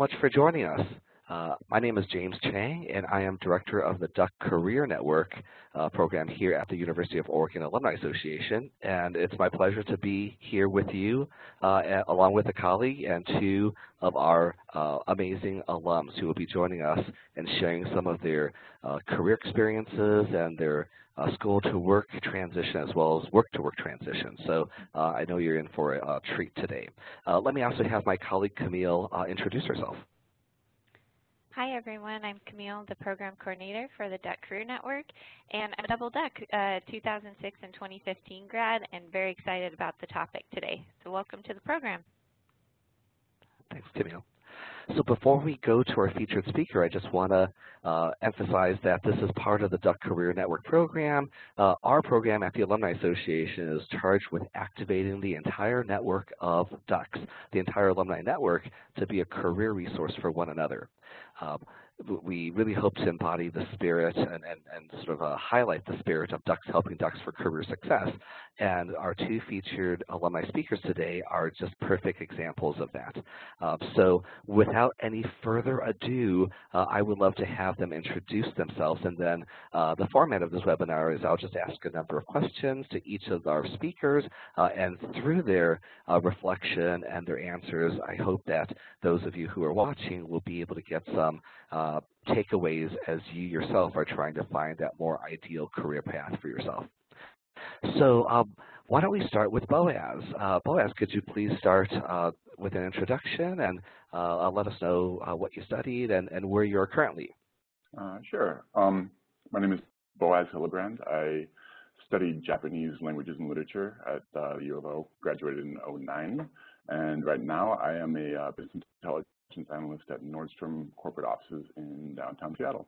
much for joining us. Uh, my name is James Chang, and I am director of the Duck Career Network uh, program here at the University of Oregon Alumni Association. And it's my pleasure to be here with you, uh, along with a colleague and two of our uh, amazing alums who will be joining us and sharing some of their uh, career experiences and their school to work transition as well as work to work transition. So I know you're in for a treat today. let me also have my colleague Camille introduce herself. Hi everyone, I'm Camille, the Program Coordinator for the Duck Career Network, and I'm a double Duck uh, 2006 and 2015 grad and very excited about the topic today. So welcome to the program. Thanks, Camille. So before we go to our featured speaker, I just want to uh, emphasize that this is part of the Duck Career Network program. Uh, our program at the Alumni Association is charged with activating the entire network of Ducks, the entire alumni network, to be a career resource for one another. Um, we really hope to embody the spirit and, and, and sort of uh, highlight the spirit of Ducks helping Ducks for career success. And our two featured alumni speakers today are just perfect examples of that. Uh, so without any further ado, uh, I would love to have them introduce themselves. And then uh, the format of this webinar is I'll just ask a number of questions to each of our speakers. Uh, and through their uh, reflection and their answers, I hope that those of you who are watching will be able to get some uh, takeaways as you yourself are trying to find that more ideal career path for yourself. So um, why don't we start with Boaz. Uh, Boaz, could you please start uh, with an introduction and uh, let us know uh, what you studied and, and where you are currently? Uh, sure. Um, my name is Boaz Hillebrand. I studied Japanese languages and literature at uh, U of O, graduated in 09, and right now I am a business intelligence analyst at Nordstrom corporate offices in downtown Seattle.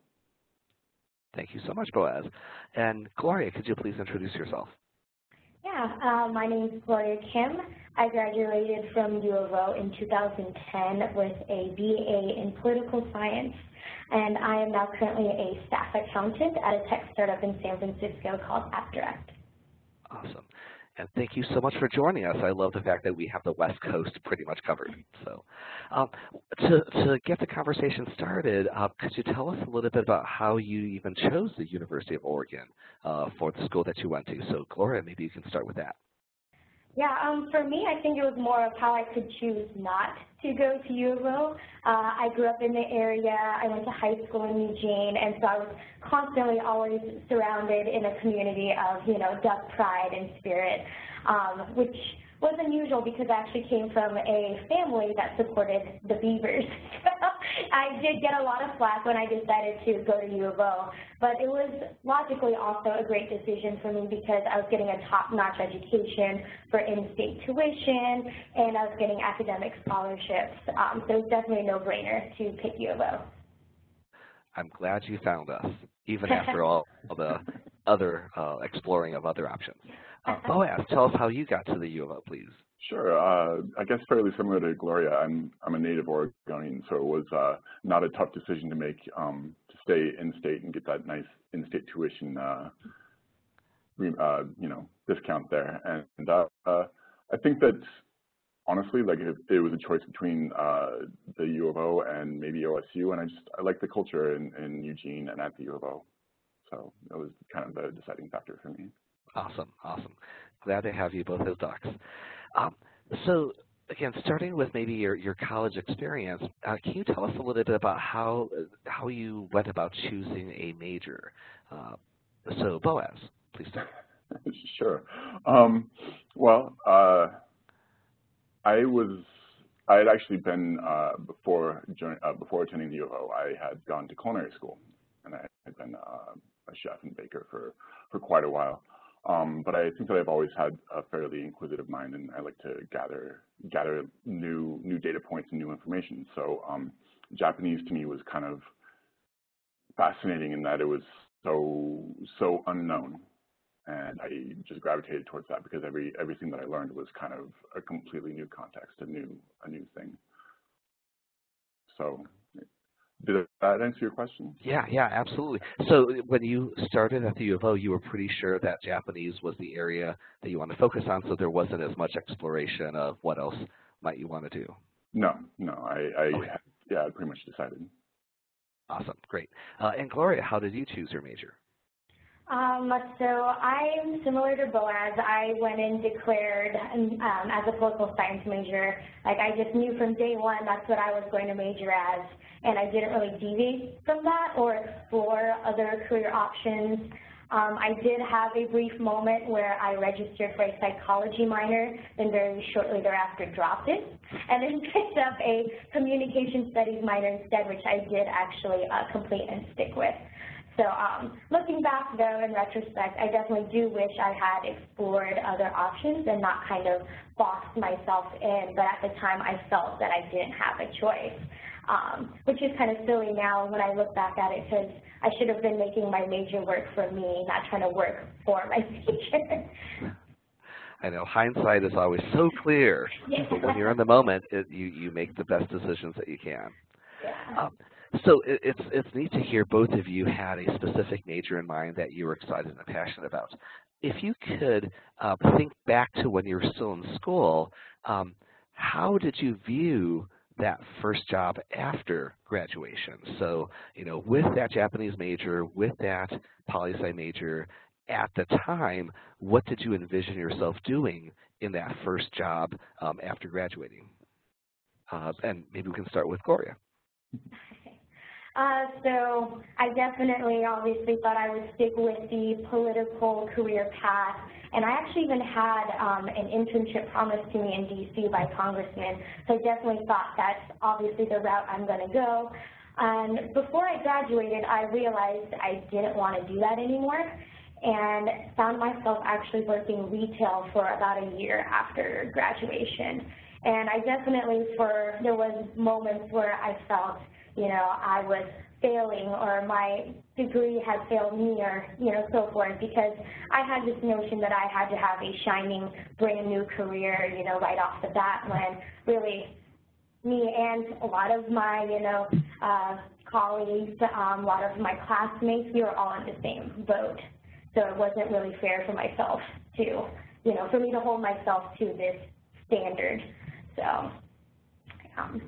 Thank you so much, Boaz. And Gloria, could you please introduce yourself? Yeah, uh, my name is Gloria Kim. I graduated from U of O in 2010 with a BA in political science, and I am now currently a staff accountant at a tech startup in San Francisco called AppDirect. Awesome. And thank you so much for joining us. I love the fact that we have the West Coast pretty much covered. So um, to, to get the conversation started, uh, could you tell us a little bit about how you even chose the University of Oregon uh, for the school that you went to? So Gloria, maybe you can start with that. Yeah, um, for me, I think it was more of how I could choose not to go to U of O. Uh, I grew up in the area. I went to high school in Eugene, and so I was constantly always surrounded in a community of, you know, duck pride and spirit, um, which was unusual because I actually came from a family that supported the Beavers. I did get a lot of flack when I decided to go to U of O, but it was logically also a great decision for me because I was getting a top-notch education for in-state tuition, and I was getting academic scholarships. Um, so it was definitely a no-brainer to pick U of O. I'm glad you found us, even after all the other uh, exploring of other options. Uh, Boaz, tell us how you got to the U of O, please. Sure. Uh, I guess fairly similar to Gloria, I'm I'm a native Oregonian, so it was uh, not a tough decision to make um, to stay in state and get that nice in-state tuition, uh, uh, you know, discount there. And uh, uh, I think that honestly, like it, it was a choice between the U of O and maybe OSU, and I just I like the culture in, in Eugene and at the U of O, so that was kind of the deciding factor for me. Awesome, awesome. Glad to have you both as Ducks. Um, so again, starting with maybe your, your college experience, uh, can you tell us a little bit about how how you went about choosing a major? Uh, so Boaz, please start. sure. Um, well, uh, I was I had actually been uh, before uh, before attending the U of O. I had gone to culinary school, and I had been uh, a chef and baker for for quite a while. Um, but I think that I've always had a fairly inquisitive mind, and I like to gather gather new new data points and new information. So um, Japanese to me was kind of fascinating in that it was so so unknown, and I just gravitated towards that because every everything that I learned was kind of a completely new context, a new a new thing. So did that answer your question? Yeah, yeah, absolutely. So when you started at the U of O, you were pretty sure that Japanese was the area that you want to focus on, so there wasn't as much exploration of what else might you want to do. No, no, I, I okay. yeah, pretty much decided. Awesome, great. Uh, and Gloria, how did you choose your major? Um, so I'm similar to Boaz. I went and declared um, as a political science major. Like I just knew from day one that's what I was going to major as, and I didn't really deviate from that or explore other career options. Um, I did have a brief moment where I registered for a psychology minor, then very shortly thereafter dropped it, and then picked up a communication studies minor instead, which I did actually uh, complete and stick with. So um, looking back, though, in retrospect, I definitely do wish I had explored other options and not kind of boxed myself in, but at the time I felt that I didn't have a choice, um, which is kind of silly now when I look back at it because I should have been making my major work for me, not trying to work for my major. I know hindsight is always so clear, yeah. but when you're in the moment, it, you you make the best decisions that you can. Yeah. Um, so it, it's it's neat to hear both of you had a specific major in mind that you were excited and passionate about. If you could uh, think back to when you were still in school, um, how did you view that first job after graduation. So, you know, with that Japanese major, with that poli-sci major, at the time, what did you envision yourself doing in that first job um, after graduating? Uh, and maybe we can start with Gloria. Uh, so I definitely obviously thought I would stick with the political career path. And I actually even had um, an internship promised to me in DC by congressman. So I definitely thought that's obviously the route I'm going to go. And before I graduated, I realized I didn't want to do that anymore and found myself actually working retail for about a year after graduation. And I definitely, for there was moments where I felt you know, I was failing or my degree had failed me or, you know, so forth because I had this notion that I had to have a shining brand new career, you know, right off the bat when really me and a lot of my, you know, uh, colleagues, um, a lot of my classmates, we were all in the same boat. So it wasn't really fair for myself to, you know, for me to hold myself to this standard. So, um,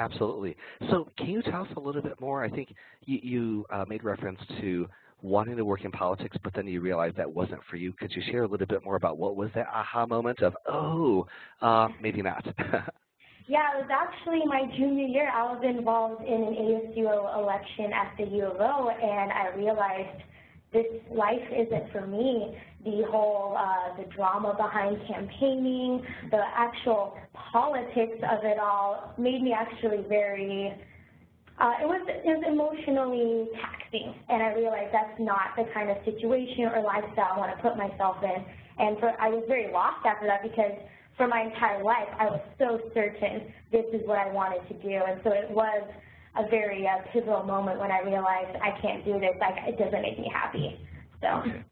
Absolutely. So can you tell us a little bit more? I think you, you uh, made reference to wanting to work in politics, but then you realized that wasn't for you. Could you share a little bit more about what was that aha moment of, oh, uh, maybe not? yeah, it was actually my junior year. I was involved in an ASUO election at the U of O, and I realized this life isn't for me. The whole, uh, the drama behind campaigning, the actual politics of it all made me actually very, uh, it, was, it was emotionally taxing. And I realized that's not the kind of situation or lifestyle I want to put myself in. And for, I was very lost after that because for my entire life, I was so certain this is what I wanted to do. And so it was a very uh, pivotal moment when I realized I can't do this. Like it doesn't make me happy. So. Okay.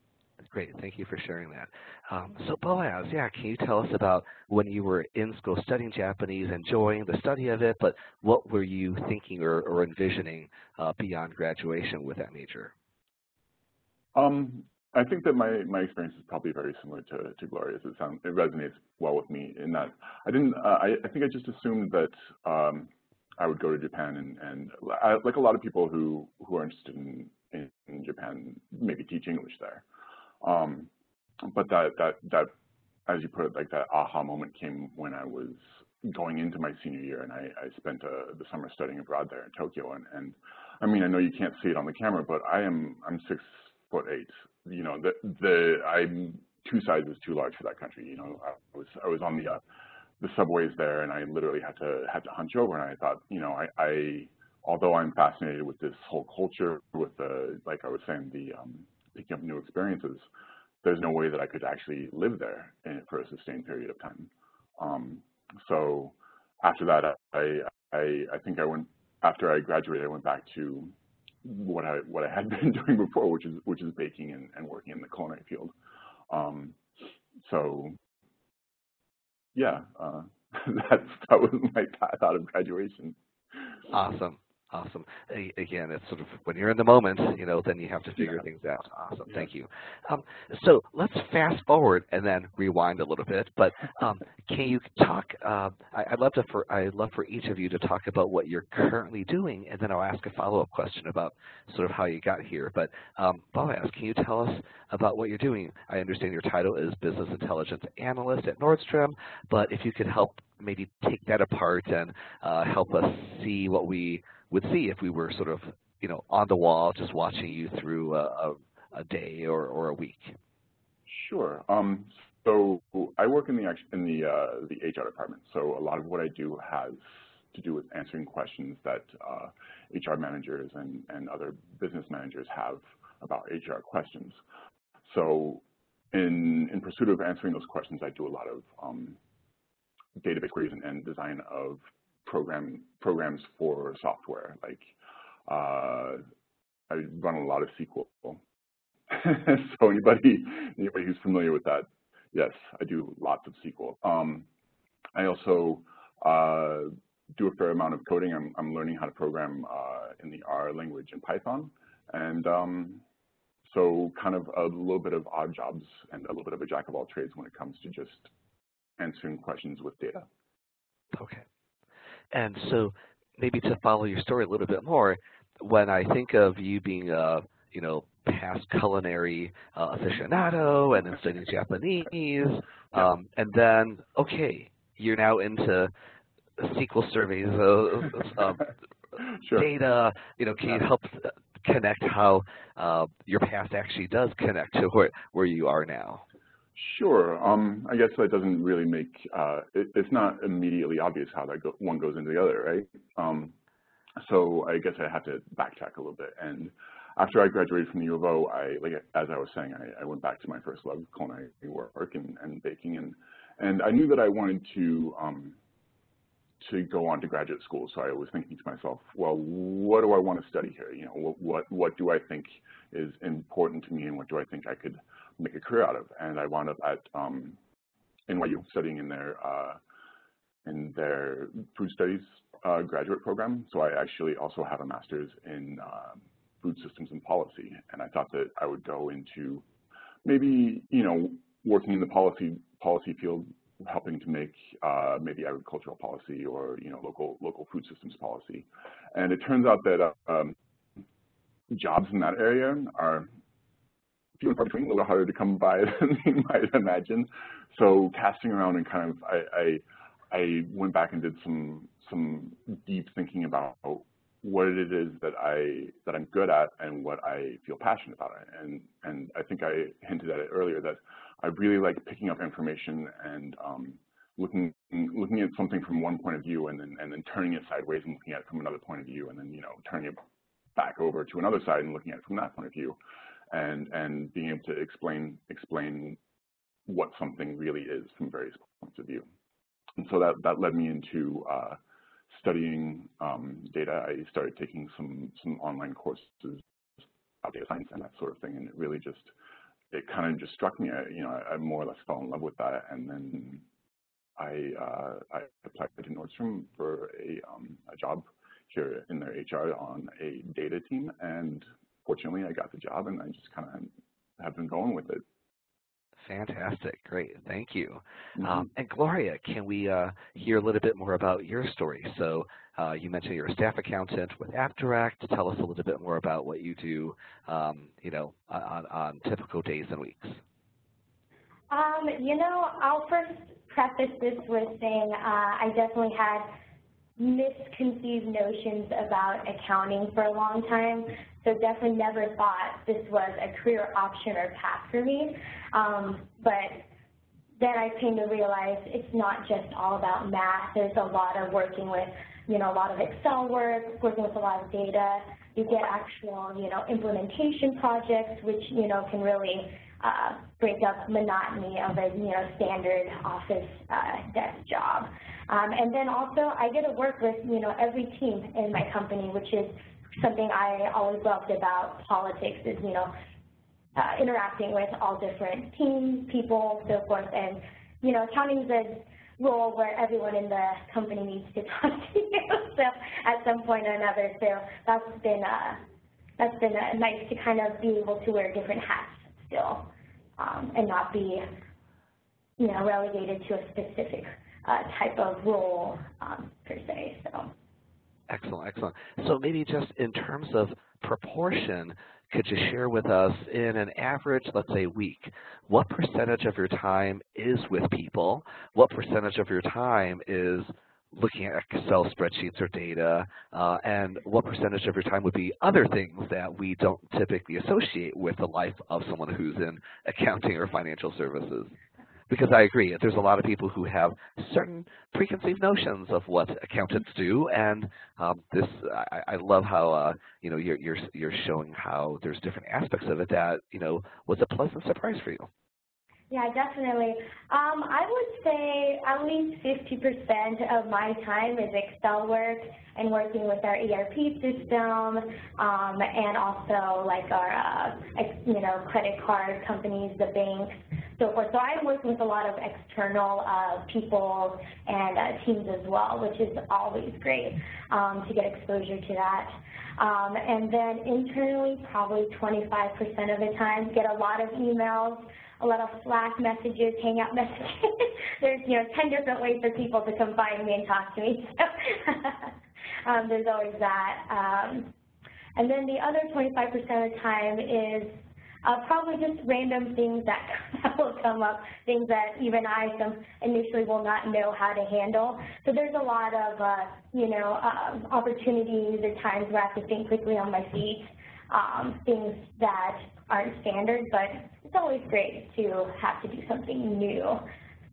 Great, thank you for sharing that. Um, so Boaz, yeah, can you tell us about when you were in school studying Japanese, enjoying the study of it, but what were you thinking or, or envisioning uh, beyond graduation with that major? Um, I think that my, my experience is probably very similar to, to Gloria's. It, sounds, it resonates well with me in that I didn't, uh, I, I think I just assumed that um, I would go to Japan and, and I, like a lot of people who, who are interested in, in, in Japan, maybe teach English there. Um, but that, that, that, as you put it, like that aha moment came when I was going into my senior year and I, I spent uh, the summer studying abroad there in Tokyo. And, and I mean, I know you can't see it on the camera, but I am, I'm six foot eight. You know, the, the, I'm two sizes too large for that country. You know, I was, I was on the, uh, the subways there, and I literally had to had to hunch over. And I thought, you know, I, I although I'm fascinated with this whole culture, with the like I was saying, the um, picking up new experiences, there's no way that I could actually live there in, for a sustained period of time. Um, so after that, I, I I think I went after I graduated, I went back to what I what I had been doing before, which is which is baking and, and working in the culinary field. Um, so yeah, uh, that's that was my out of graduation. Awesome. Awesome. Again, it's sort of when you're in the moment, you know, then you have to figure yeah. things out. Awesome. Yeah. Thank you. Um, so let's fast forward and then rewind a little bit. But um, can you talk? Uh, I, would love to for I'd love for each of you to talk about what you're currently doing, and then I'll ask a follow-up question about sort of how you got here. But um, Boaz, can you tell us about what you're doing? I understand your title is Business Intelligence Analyst at Nordstrom, but if you could help maybe take that apart and uh, help us see what we would see if we were sort of, you know, on the wall just watching you through a, a, day or, or a week? Sure. Um, so I work in the in the uh, the HR department. So a lot of what I do has to do with answering questions that uh, HR managers and, and other business managers have about HR questions. So in in pursuit of answering those questions, I do a lot of um, database queries and, and design of program programs for software. Like uh, I run a lot of SQL. so anybody anybody who's familiar with that, yes, I do lots of SQL. Um, I also uh, do a fair amount of coding. I'm, I'm learning how to program uh, in the R language and Python, and um, so kind of a little bit of odd jobs and a little bit of a jack of all trades when it comes to just answering questions with data. Okay. And so maybe to follow your story a little bit more, when I think of you being a, you know, past culinary uh, aficionado and then studying Japanese, um, and then, okay, you're now into SQL surveys, uh, uh, sure. data, you know, can you help connect how uh, your past actually does connect to where, where you are now? Sure. Um, I guess that doesn't really make uh, it, it's not immediately obvious how that go, one goes into the other, right? Um, so I guess I have to backtrack a little bit. And after I graduated from the U of O, I, like as I was saying, I, I went back to my first love, culinary work and, and baking, and and I knew that I wanted to um, to go on to graduate school. So I was thinking to myself, well, what do I want to study here? You know, what what, what do I think is important to me, and what do I think I could make a career out of. And I wound up at um, NYU studying in their uh, in their food studies uh, graduate program. So I actually also have a master's in uh, food systems and policy. And I thought that I would go into maybe you know working in the policy policy field, helping to make uh, maybe agricultural policy or you know local local food systems policy. And it turns out that um, jobs in that area are few and far between, a little harder to come by than you might imagine. So casting around and kind of, I, I, I went back and did some some deep thinking about what it is that I that I'm good at and what I feel passionate about. And and I think I hinted at it earlier that I really like picking up information and um, looking looking at something from one point of view and then and then turning it sideways and looking at it from another point of view and then you know turning it back over to another side and looking at it from that point of view and and being able to explain explain what something really is from various points of view. And so that that led me into uh, studying um, data. I started taking some some online courses about data science and that sort of thing, and it really just it kind of just struck me. I, you know, I, more or less fell in love with that, and then I uh, I applied to Nordstrom for a um, a job here in their HR on a data team, and fortunately, I got the job, and I just kind of have been going with it. Fantastic, great, thank you. Mm -hmm. um, and Gloria, can we uh, hear a little bit more about your story? So uh, you mentioned you're a staff accountant with AppDirect. Tell us a little bit more about what you do, um, you know, on, on typical days and weeks. Um, you know, I'll first preface this with saying uh, I definitely had misconceived notions about accounting for a long time, so definitely never thought this was a career option or path for me. Um, but then I came to realize it's not just all about math. There's a lot of working with, you know, a lot of Excel work, working with a lot of data. You get actual, you know, implementation projects, which, you know, can really uh, break up monotony of a, you know, standard office uh, desk job. Um, and then also I get to work with, you know, every team in my company, which is something I always loved about politics is, you know, uh, interacting with all different teams, people, so forth. And, you know, accounting is a role where everyone in the company needs to talk to you so at some point or another. So that's been uh, that's been uh, nice to kind of be able to wear different hats still um, and not be you know relegated to a specific uh, type of role um, per se. So. Excellent, excellent. So maybe just in terms of proportion, could you share with us in an average, let's say, week, what percentage of your time is with people? What percentage of your time is looking at Excel spreadsheets or data, uh, and what percentage of your time would be other things that we don't typically associate with the life of someone who's in accounting or financial services? Because I agree, there's a lot of people who have certain preconceived notions of what accountants do, and um, this I, I, love how uh, you know you're, you're you're showing how there's different aspects of it that you know was a pleasant surprise for you. Yeah, definitely. Um, I would say at least 50% of my time is Excel work and working with our ERP system um, and also like our, uh, you know, credit card companies, the banks, so forth. So I'm working with a lot of external uh, people and uh, teams as well, which is always great um, to get exposure to that. Um, and then internally, probably 25% of the time, get a lot of emails, a lot of Slack messages, Hangout messages. there's, you know, 10 different ways for people to come find me and talk to me. So um, there's always that. Um, and then the other 25% of the time is uh, probably just random things that, will come up, things that even I some initially will not know how to handle. So there's a lot of, uh, you know, um, opportunities or times where I have to think quickly on my feet, um, things that aren't standard, but it's always great to have to do something new.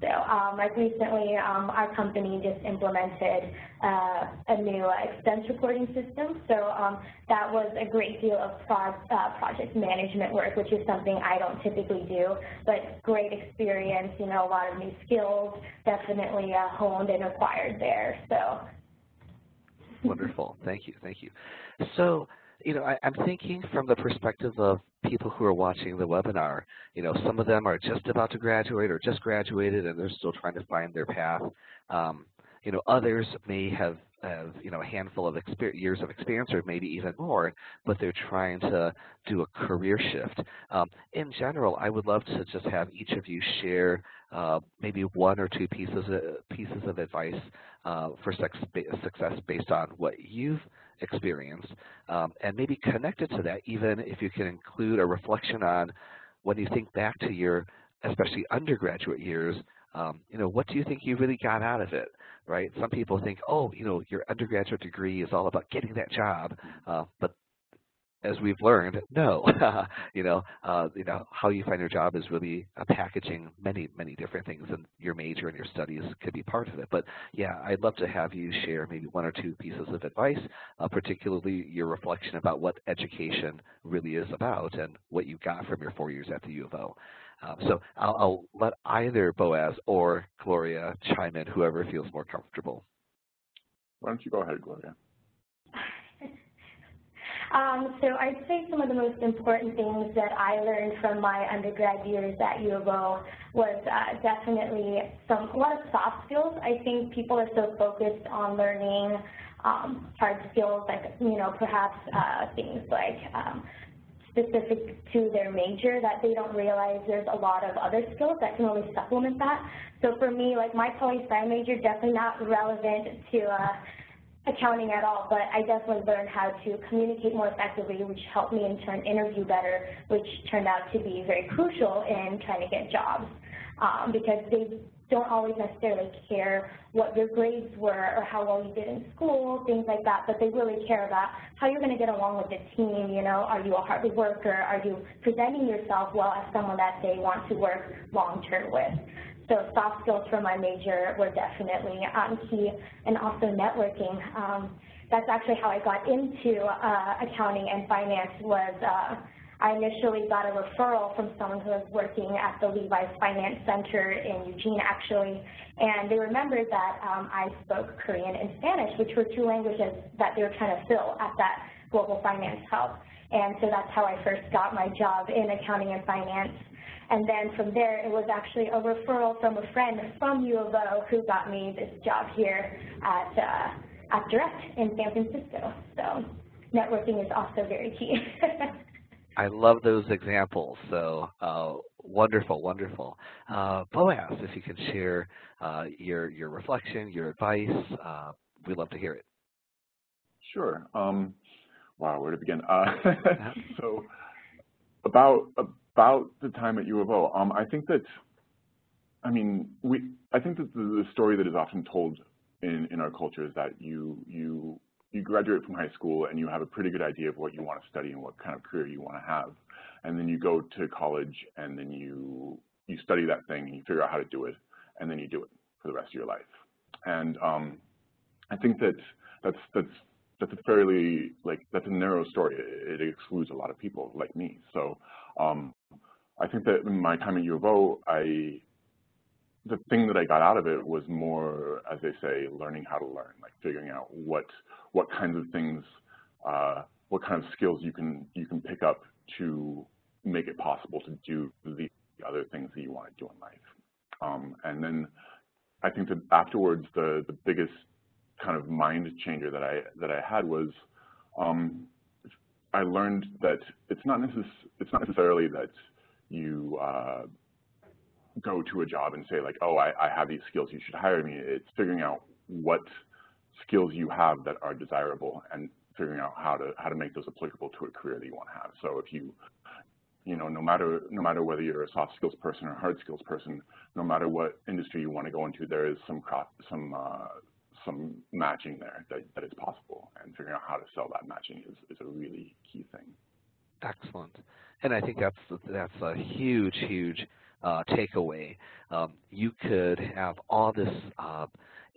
So um, like recently, um, our company just implemented uh, a new expense reporting system. So um, that was a great deal of pro uh, project management work, which is something I don't typically do, but great experience, you know, a lot of new skills, definitely uh, honed and acquired there. So. Wonderful. Thank you. Thank you. So you know, I, am thinking from the perspective of people who are watching the webinar. You know, some of them are just about to graduate or just graduated and they're still trying to find their path. Um, you know, others may have, have you know, a handful of years of experience or maybe even more, but they're trying to do a career shift. Um, in general, I would love to just have each of you share uh, maybe one or two pieces of, pieces of advice uh, for success based on what you've experienced, um, and maybe connected to that, even if you can include a reflection on when you think back to your, especially undergraduate years, um, you know, what do you think you really got out of it, right? Some people think, oh, you know, your undergraduate degree is all about getting that job, uh, but as we've learned, no. you know, uh, you know, how you find your job is really uh, packaging many, many different things, and your major and your studies could be part of it. But yeah, I'd love to have you share maybe one or two pieces of advice, uh, particularly your reflection about what education really is about and what you got from your four years at the U of O. Um, so I'll, I'll let either Boaz or Gloria chime in, whoever feels more comfortable. Why don't you go ahead, Gloria? Um, so I'd say some of the most important things that I learned from my undergrad years at U of O was uh, definitely some a lot of soft skills. I think people are so focused on learning um, hard skills, like you know perhaps uh, things like um, specific to their major that they don't realize there's a lot of other skills that can really supplement that. So for me, like my poli-sci major, definitely not relevant to uh, accounting at all, but I definitely learned how to communicate more effectively, which helped me in turn interview better, which turned out to be very crucial in trying to get jobs. Um, because they don't always necessarily care what your grades were or how well you did in school, things like that, but they really care about how you're going to get along with the team, you know, are you a hard worker, are you presenting yourself well as someone that they want to work long term with. So soft skills for my major were definitely um, key, and also networking. Um, that's actually how I got into uh, accounting and finance was uh, I initially got a referral from someone who was working at the Levi's Finance Center in Eugene, actually, and they remembered that um, I spoke Korean and Spanish, which were two languages that they were trying to fill at that global finance help. And so that's how I first got my job in accounting and finance. And then from there, it was actually a referral from a friend from U of O who got me this job here at, uh, at Direct in San Francisco. So networking is also very key. I love those examples. So uh, wonderful, wonderful. Uh, Boaz, if you can share uh, your your reflection, your advice, uh, we'd love to hear it. Sure. Um, wow, where to begin? Uh, so about about the time at U of O, um, I think that I mean we I think that the, the story that is often told in in our culture is that you you you graduate from high school and you have a pretty good idea of what you want to study and what kind of career you want to have. And then you go to college and then you you study that thing and you figure out how to do it and then you do it for the rest of your life. And um, I think that that's that's that's a fairly like that's a narrow story. It, excludes a lot of people like me. So um, I think that in my time at U of O, I the thing that I got out of it was more, as they say, learning how to learn, like figuring out what what kinds of things, uh, what kind of skills you can you can pick up to make it possible to do the other things that you want to do in life. Um, and then I think that afterwards, the the biggest kind of mind changer that I that I had was um, I learned that it's not necess- it's not necessarily that you uh, go to a job and say like, oh, I, I have these skills, you should hire me. It's figuring out what skills you have that are desirable and figuring out how to how to make those applicable to a career that you want to have. So if you you know, no matter no matter whether you're a soft skills person or hard skills person, no matter what industry you want to go into, there is some crop, some uh, some matching there that, that is possible, and figuring out how to sell that matching is, is a really key thing. Excellent, and I think that's that's a huge, huge uh, takeaway. Um, you could have all this uh,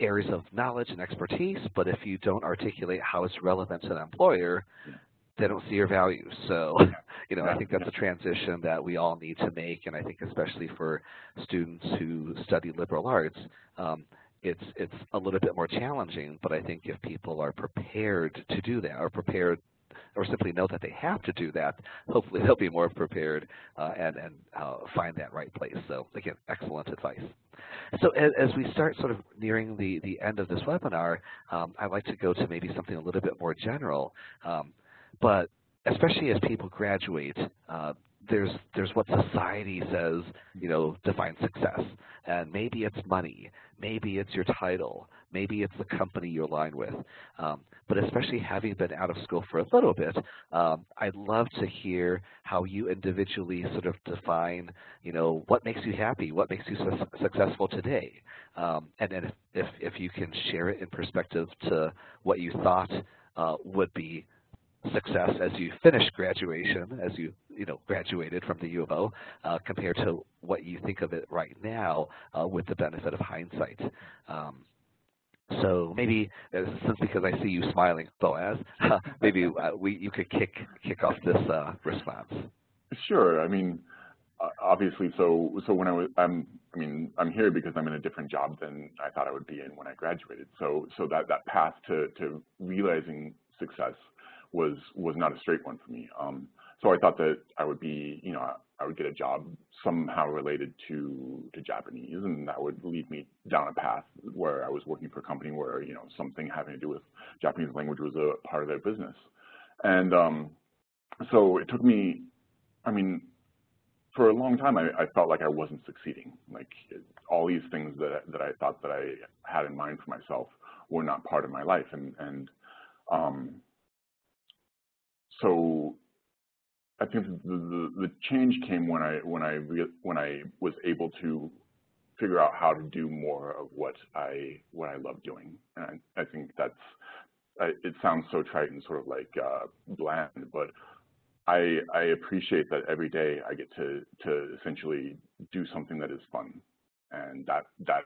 areas of knowledge and expertise, but if you don't articulate how it's relevant to the employer, they don't see your value. So, you know, I think that's a transition that we all need to make, and I think especially for students who study liberal arts, um, it's it's a little bit more challenging. But I think if people are prepared to do that, or prepared or simply know that they have to do that, hopefully they'll be more prepared uh, and, and uh, find that right place. So again, excellent advice. So as, as, we start sort of nearing the, the end of this webinar, um, I'd like to go to maybe something a little bit more general. Um, but especially as people graduate, uh, there's there's what society says, you know, defines success. And maybe it's money, maybe it's your title, maybe it's the company you align with. Um, but especially having been out of school for a little bit, um, I'd love to hear how you individually sort of define, you know, what makes you happy, what makes you su successful today. Um, and then if, if, if you can share it in perspective to what you thought uh, would be success as you finish graduation, as you you know graduated from the U of O, uh, compared to what you think of it right now uh, with the benefit of hindsight. Um, so maybe, uh, since because I see you smiling, Boaz, maybe uh, we you could kick kick off this uh, response. Sure. I mean, obviously, so so when I was, I'm, I mean, I'm here because I'm in a different job than I thought I would be in when I graduated. So so that that path to to realizing success was was not a straight one for me. Um, so I thought that I would be, you know, I would get a job somehow related to to Japanese, and that would lead me down a path where I was working for a company where you know something having to do with Japanese language was a part of their business. And um, so it took me, I mean, for a long time I, I felt like I wasn't succeeding. Like it, all these things that that I thought that I had in mind for myself were not part of my life, and and um, so I think the, the, the, change came when I when I when I was able to figure out how to do more of what I what I love doing, and I, I think that's I, it sounds so trite and sort of like uh, bland, but I I appreciate that every day I get to to essentially do something that is fun, and that that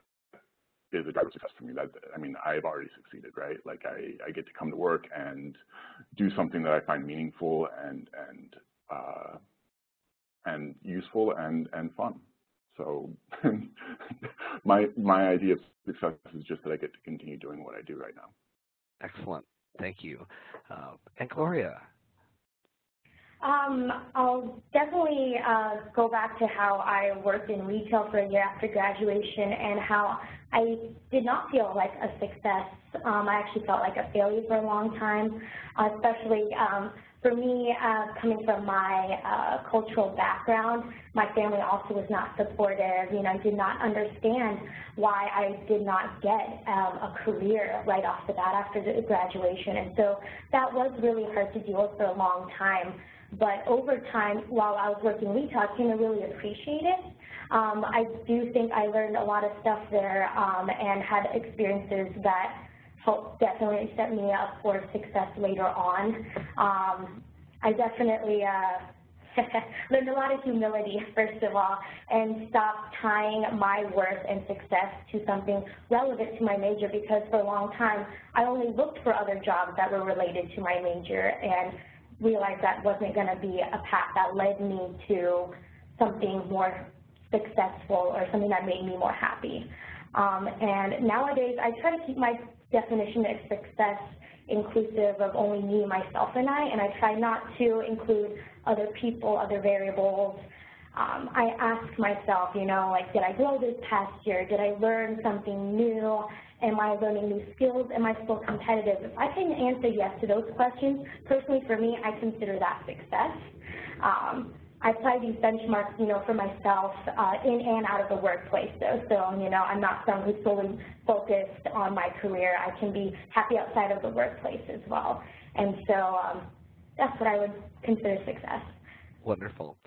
is a driver success for me. That I mean, I've already succeeded, right? Like I, I get to come to work and do something that I find meaningful and and uh, and useful and and fun. So my my idea of success is just that I get to continue doing what I do right now. Excellent. Thank you. Uh, and Gloria. Um, I'll definitely uh, go back to how I worked in retail for a year after graduation and how I did not feel like a success. Um, I actually felt like a failure for a long time, especially um, for me, uh, coming from my uh, cultural background, my family also was not supportive. You know, I did not understand why I did not get um, a career right off the bat after the graduation. And so that was really hard to deal with for a long time. But over time, while I was working retail, I came to really appreciate it. Um, I do think I learned a lot of stuff there um, and had experiences that helped definitely set me up for success later on. Um, I definitely uh, learned a lot of humility, first of all, and stopped tying my worth and success to something relevant to my major because for a long time, I only looked for other jobs that were related to my major and realized that wasn't going to be a path that led me to something more successful or something that made me more happy. Um, and nowadays, I try to keep my definition of success inclusive of only me, myself, and I, and I try not to include other people, other variables. Um, I ask myself, you know, like, did I grow this past year? Did I learn something new? Am I learning new skills? Am I still competitive? If I can answer yes to those questions, personally for me, I consider that success. Um, I apply these benchmarks, you know, for myself uh, in and out of the workplace, though. So, you know, I'm not someone who's solely focused on my career. I can be happy outside of the workplace as well. And so um, that's what I would consider success. Wonderful.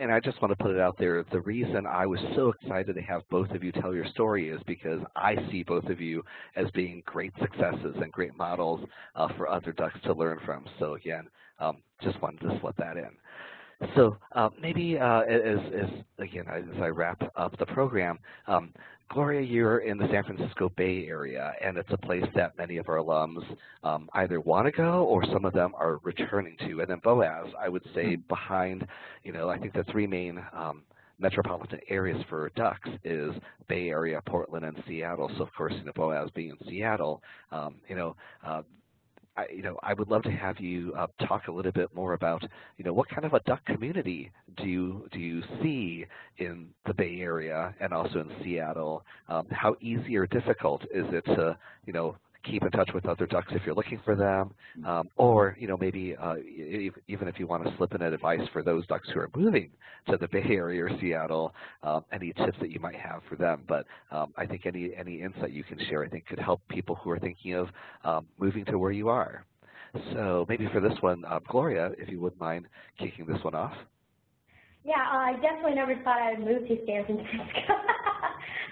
And I just want to put it out there, the reason I was so excited to have both of you tell your story is because I see both of you as being great successes and great models uh, for other ducks to learn from. So again, um, just wanted to slip that in. So uh, maybe uh, as, as, again, as I wrap up the program, um, Gloria, you're in the San Francisco Bay Area, and it's a place that many of our alums um, either want to go or some of them are returning to. And then Boaz, I would say hmm. behind, you know, I think the three main um, metropolitan areas for ducks is Bay Area, Portland, and Seattle. So of course, you know, Boaz being in Seattle, um, you know, uh, I, you know, I would love to have you uh, talk a little bit more about, you know, what kind of a duck community do you do you see in the Bay Area and also in Seattle? Um, how easy or difficult is it to, you know, keep in touch with other ducks if you're looking for them, um, or you know maybe uh, even if you want to slip in advice for those ducks who are moving to the Bay Area or Seattle, um, any tips that you might have for them. But um, I think any any insight you can share, I think, could help people who are thinking of um, moving to where you are. So maybe for this one, uh, Gloria, if you wouldn't mind kicking this one off. Yeah, uh, I definitely never thought I'd move to San Francisco.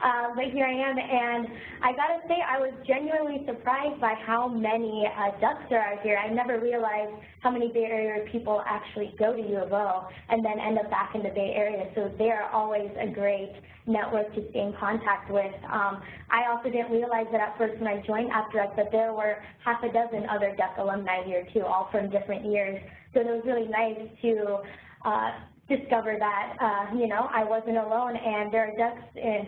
uh, but here I am, and I gotta say, I was genuinely surprised by how many uh, ducks there are here. I never realized how many Bay Area people actually go to U of O and then end up back in the Bay Area, so they are always a great network to stay in contact with. Um, I also didn't realize that at first when I joined AppDirect that there were half a dozen other Duck alumni here too, all from different years. So it was really nice to uh, discover that, uh, you know, I wasn't alone and there are ducks in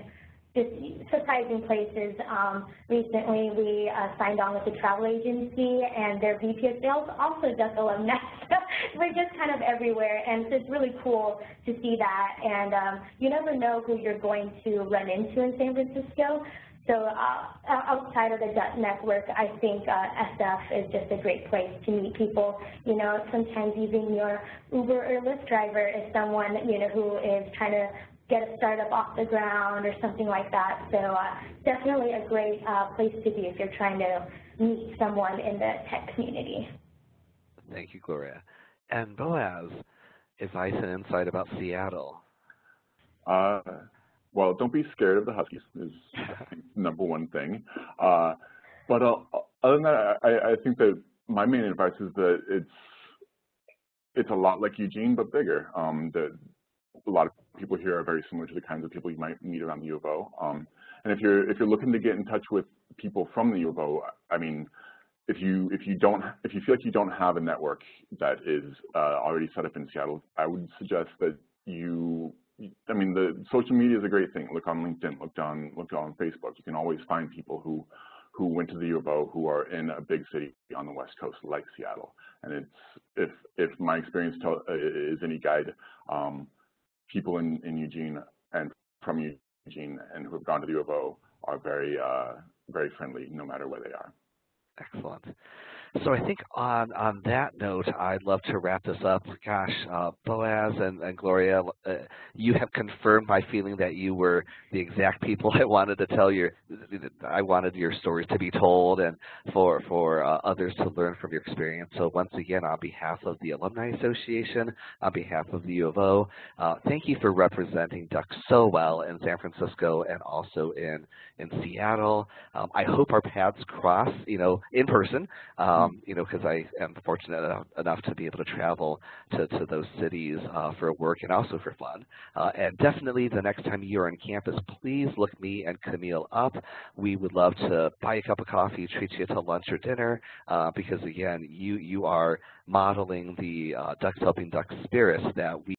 just surprising places. Um, recently, we uh, signed on with a travel agency, and their VP of sales also duck alumni. We're just kind of everywhere, and so it's really cool to see that. And um, you never know who you're going to run into in San Francisco. So uh, outside of the network, I think uh, SF is just a great place to meet people. You know, sometimes even your Uber or Lyft driver is someone, you know, who is trying to get a startup off the ground or something like that. So uh, definitely a great uh, place to be if you're trying to meet someone in the tech community. Thank you, Gloria. And Boaz, advice and insight about Seattle. Uh, well, don't be scared of the Huskies is number one thing. Uh, but uh, other than that, I, I think that my main advice is that it's it's a lot like Eugene, but bigger. Um, that a lot of people here are very similar to the kinds of people you might meet around the U of O. Um, and if you're if you're looking to get in touch with people from the U of O, I mean, if you if you don't if you feel like you don't have a network that is uh, already set up in Seattle, I would suggest that you I mean, the social media is a great thing. Look on LinkedIn, look on look on Facebook. You can always find people who who went to the U of O who are in a big city on the West Coast like Seattle. And it's if if my experience is any guide, um, people in, in Eugene and from Eugene and who have gone to the U of O are very uh, very friendly no matter where they are. Excellent. So I think on, on that note, I'd love to wrap this up. Gosh, uh, Boaz and, and Gloria, uh, you have confirmed my feeling that you were the exact people I wanted to tell your, I wanted your stories to be told and for, for uh, others to learn from your experience. So once again, on behalf of the Alumni Association, on behalf of the U of O, uh, thank you for representing Duck so well in San Francisco and also in, in Seattle. Um, I hope our paths cross, you know, in person. Um, um, you know, because I am fortunate enough to be able to travel to, to those cities uh, for work and also for fun. Uh, and definitely the next time you're on campus, please look me and Camille up. We would love to buy a cup of coffee, treat you to lunch or dinner, uh, because again, you, you are modeling the uh, Ducks Helping Ducks spirit that we